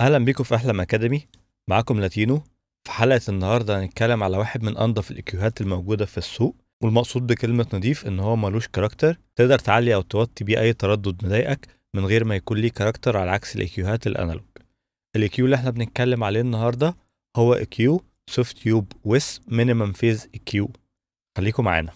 أهلا بيكم في احلم Academy معاكم لاتينو. في حلقة النهارده هنتكلم على واحد من أنظف ال EQ هات الموجودة في السوق والمقصود بكلمة نضيف إن هو ملوش character تقدر تعلي أو توطي بيه أي تردد مضايقك من غير ما يكون ليه character على عكس الإكيوهات الانالوج الإكيو اللي إحنا بنتكلم عليه النهارده هو EQ Softube Weiss minimum phase EQ. خليكم معانا.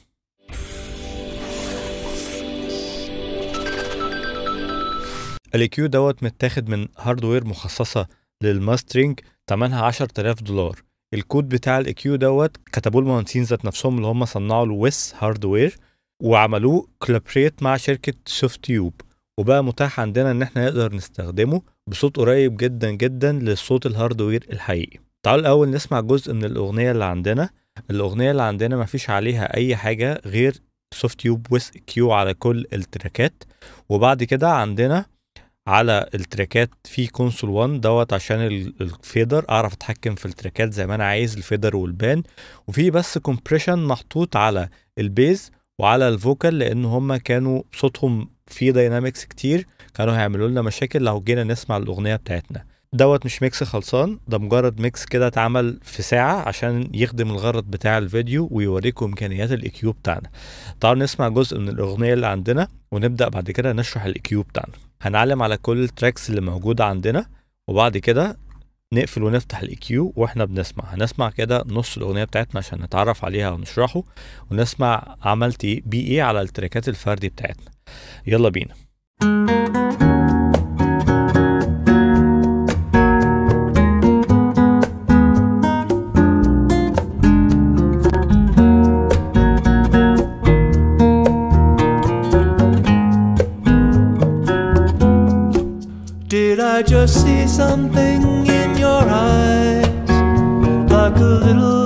ال EQ دوت متاخد من hardware مخصصة لل mastering تمنها 10000 دولار. الكود بتاع ال EQ دوت كتبوه المهندسين ذات نفسهم اللي هم صنعوا ال Weiss hardware وعملوه collaborate مع شركة Softube وبقى متاح عندنا إن إحنا نقدر نستخدمه بصوت قريب جدا جدا للصوت ال hardware الحقيقي. تعالوا الأول نسمع جزء من الأغنية اللي عندنا. الأغنية اللي عندنا مفيش عليها أي حاجة غير Softube Weiss EQ على كل التراكات. وبعد كده عندنا على التراكات في Console 1 دوت عشان ال- ال fader أعرف أتحكم في التراكات زي ما أنا عايز ال fader وال pan. وفي بس compression محطوط على ال bass وعلى ال vocal لأن هما كانوا صوتهم فيه dynamics كتير كانوا هيعملوا لنا مشاكل لو جينا نسمع الأغنية بتاعتنا. دوت مش mix خلصان ده مجرد mix كده اتعمل في ساعة عشان يخدم الغرض بتاع الفيديو ويوريكم إمكانيات ال EQ بتاعنا. تعالوا نسمع جزء من الأغنية اللي عندنا ونبدأ بعد كده نشرح ال EQ بتاعنا. هنعلم على كل ال tracks اللي موجودة عندنا وبعد كده نقفل ونفتح ال EQ وإحنا بنسمع. هنسمع كده نص الأغنية بتاعتنا عشان نتعرف عليها ونشرحه ونسمع عملت إيه- بيه إيه على التراكات الفردي بتاعتنا. يلا بينا. Just see something in your eyes? Like a little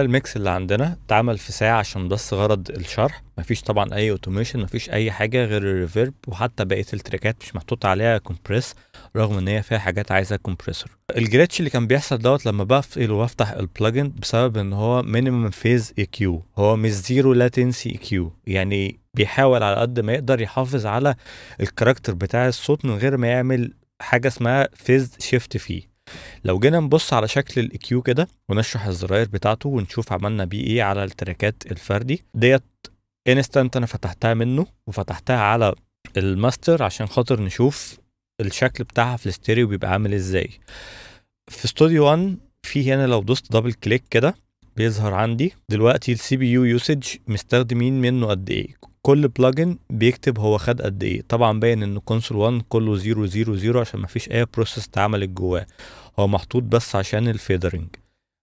ده ال mix اللي عندنا اتعمل في ساعة عشان بس غرض الشرح. مفيش طبعا أي automation مفيش أي حاجة غير ال reverb وحتى بقية التراكات مش محطوط عليها compress رغم إن هي فيها حاجات عايزة compressor ال glitch اللي كان بيحصل دوت لما بقفل وافتح ال plugin بسبب إن هو minimum phase EQ هو مش zero latency EQ يعني بيحاول على قد ما يقدر يحافظ على ال character بتاع الصوت من غير ما يعمل حاجة اسمها phase shift فيه. لو جينا نبص على شكل ال EQ كده ونشرح الزراير بتاعته ونشوف عملنا بيه إيه على التراكات الفردي ديت instance أنا فتحتها منه وفتحتها على الماستر عشان خاطر نشوف الشكل بتاعها في الاستيريو بيبقى عامل إزاي. في استوديو 1 في هنا لو دوست double click كده بيظهر عندي دلوقتي ال CPU usage مستخدمين منه قد إيه. كل plugin بيكتب هو خد قد إيه. طبعا باين إن Console 1 كله 0 0 0 عشان مفيش أي process اتعملت جواه. هو محطوط بس عشان ال fadering.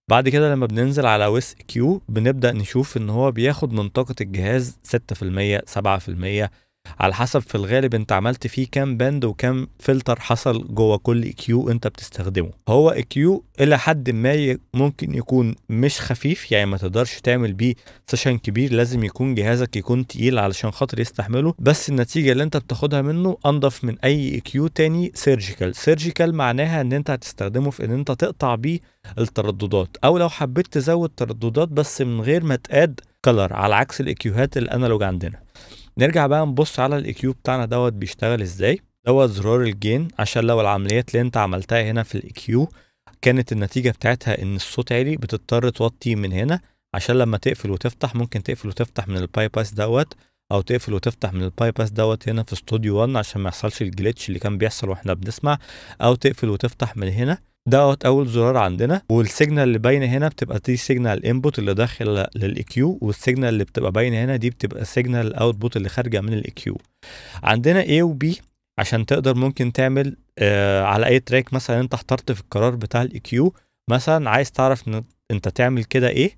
بعد كده لما بننزل على Weiss EQ بنبدأ نشوف إن هو بياخد من طاقة الجهاز 6% 7% على حسب في الغالب انت عملت فيه كام band وكام فلتر حصل جوه كل EQ انت بتستخدمه. هو EQ إلى حد ما ممكن يكون مش خفيف يعني ما تقدرش تعمل بيه session كبير لازم يكون جهازك يكون تقيل علشان خاطر يستحمله. بس النتيجة اللي انت بتاخدها منه أنضف من أي EQ تاني surgical surgical معناها إن انت هتستخدمه في إن انت تقطع بيه الترددات. أو لو حبيت تزود ترددات بس من غير ما تـ add color على عكس ال EQ هات ال analog عندنا. نرجع بقى نبص على ال EQ بتاعنا دوت بيشتغل إزاي. دوت زرار ال gain عشان لو العمليات اللي أنت عملتها هنا في ال EQ كانت النتيجة بتاعتها إن الصوت عالي بتضطر توطي من هنا عشان لما تقفل وتفتح ممكن تقفل وتفتح من ال bypass دوت أو تقفل وتفتح من ال bypass دوت هنا في استوديو 1 عشان ما يحصلش ال glitch اللي كان بيحصل وإحنا بنسمع أو تقفل وتفتح من هنا. دوت أول زرار عندنا وال signal اللي باينة هنا بتبقى دي signal input اللي داخل لل EQ وال signal اللي بتبقى باينة هنا دي بتبقى signal ال output اللي خارجة من ال EQ عندنا A و B عشان تقدر ممكن تعمل آه على أي track مثلا أنت اخترت في القرار بتاع ال EQ مثلا عايز تعرف إن أنت تعمل كده A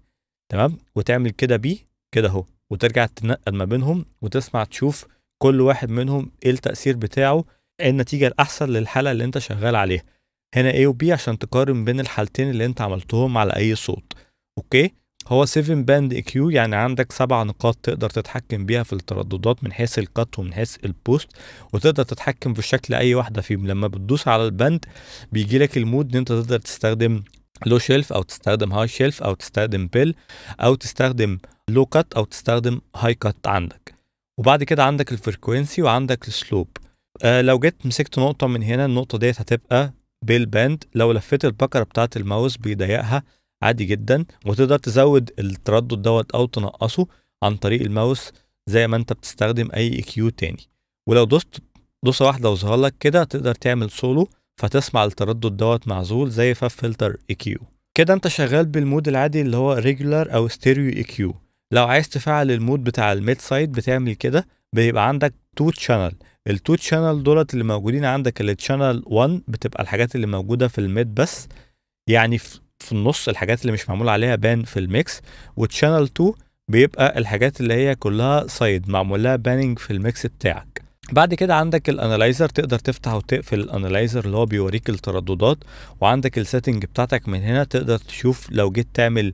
تمام؟ وتعمل كده B كده أهو. وترجع تنقل ما بينهم وتسمع تشوف كل واحد منهم إيه التأثير بتاعه إيه النتيجة الأحسن للحالة اللي أنت شغال عليها. هنا A و B عشان تقارن بين الحالتين اللي انت عملتهم على أي صوت. أوكي؟ هو 7 band EQ يعني عندك سبع نقاط تقدر تتحكم بيها في الترددات من حيث ال cut ومن حيث ال boost وتقدر تتحكم في شكل أي واحدة فيهم. لما بتدوس على ال band بيجي لك ال mode إن انت تقدر تستخدم low shelf أو تستخدم high shelf أو تستخدم bell أو تستخدم low cut أو تستخدم high cut عندك. وبعد كده عندك ال frequency وعندك ال slope آه لو جيت مسكت نقطة من هنا النقطة ديت هتبقى bell band لو لفيت البكرة بتاعة الماوس بيضيقها عادي جدا وتقدر تزود التردد دوت أو تنقصه عن طريق الماوس زي ما أنت بتستخدم EQ تاني. ولو دوست دوسة واحدة وظهر لك كده تقدر تعمل سولو فتسمع التردد دوت معزول زي FabFilter EQ كده أنت شغال بال mode العادي اللي هو regular أو stereo EQ لو عايز تفعل ال mode بتاع ال mid side بتعمل كده بيبقى عندك two channel ال two channel دولت اللي موجودين عندك اللي channel 1 بتبقى الحاجات اللي موجودة في ال mid بس. يعني في النص الحاجات اللي مش معمول عليها pan في ال mix. و channel 2 بيبقى الحاجات اللي هي كلها side معمول لها panning في ال mix بتاعك. بعد كده عندك ال analyzer تقدر تفتح وتقفل ال analyzer اللي هو بيوريك الترددات. وعندك ال setting بتاعتك من هنا تقدر تشوف لو جيت تعمل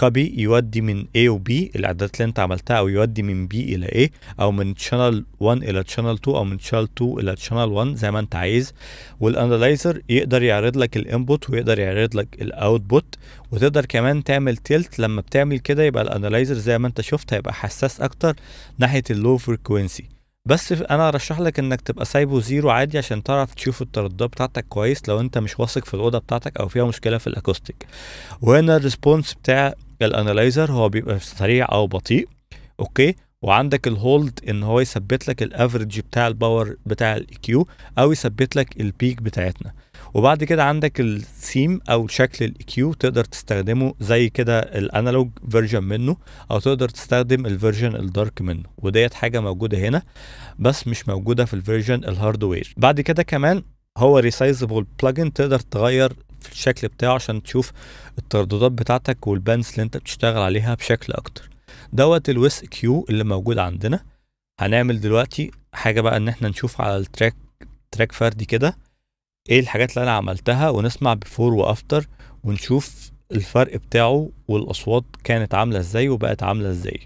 copy يودي من A و B الإعدادات اللي أنت عملتها أو يودي من B إلى A أو من channel 1 إلى channel 2 أو من channel 2 إلى channel 1 زي ما أنت عايز. وال analyzer يقدر يعرض لك ال input ويقدر يعرض لك ال output وتقدر كمان تعمل tilt لما بتعمل كده يبقى ال analyzer زي ما أنت شفت هيبقى حساس أكتر ناحية ال low frequency بس أنا أرشح لك إنك تبقى سايبه zero عادي عشان تعرف تشوف الترددات بتاعتك كويس لو أنت مش واثق في الأوضة بتاعتك أو فيها مشكلة في ال acoustic وهنا ال response بتاع ال analyzer هو بيبقى سريع أو بطيء okay؟ وعندك ال hold إن هو يثبت لك ال average بتاع ال power بتاع ال EQ أو يثبت لك ال peak بتاعتنا. وبعد كده عندك الثيم أو شكل ال EQ تقدر تستخدمه زي كده ال analog version منه أو تقدر تستخدم ال version ال dark منه وديت حاجة موجودة هنا بس مش موجودة في ال version ال hardware بعد كده كمان هو resizable plugin تقدر تغير في الشكل بتاعه عشان تشوف الترددات بتاعتك وال bands اللي انت بتشتغل عليها بشكل أكتر. دوت ال Weiss EQ اللي موجود عندنا. هنعمل دلوقتي حاجة بقى إن إحنا نشوف على ال track track فردي كده إيه الحاجات اللي أنا عملتها ونسمع before و after ونشوف الفرق بتاعه والأصوات كانت عاملة إزاي وبقت عاملة إزاي.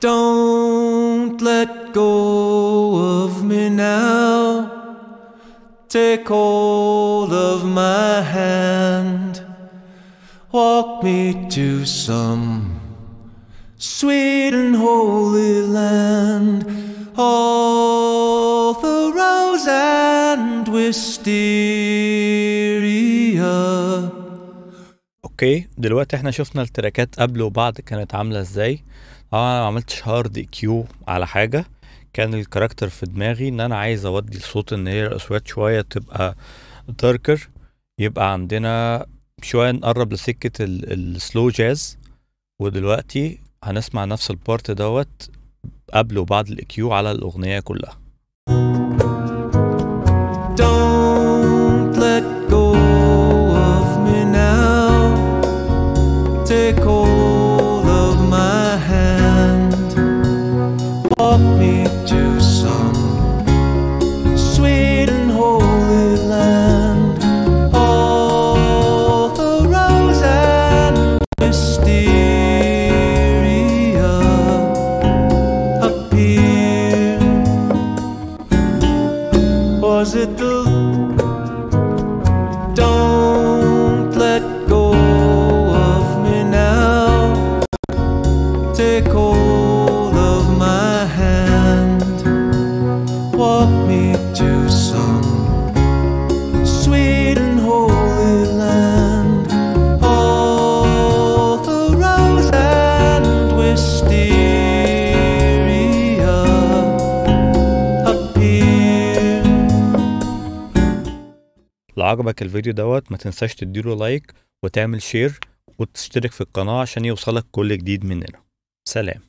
Don't let go of me now. Take hold of my hand. Walk me to some sweet and holy land. All the rose and wisteria. اوكي دلوقتي احنا شفنا التراكات قبل وبعد كانت عامله ازاي طبعا أنا ما عملتش hard EQ على حاجة. كان ال character في دماغي ان أنا عايز اودي الصوت ان هي الاصوات شوية تبقى darker يبقى عندنا شوية نقرب لسكة ال slow jazz ودلوقتي هنسمع نفس ال part دوت قبل وبعد ال EQ على الأغنية كلها. Don't let go of me now. Take to عجبك الفيديو دوت ما تنساش تديله like وتعمل share وتشترك في القناة عشان يوصلك كل جديد مننا. سلام.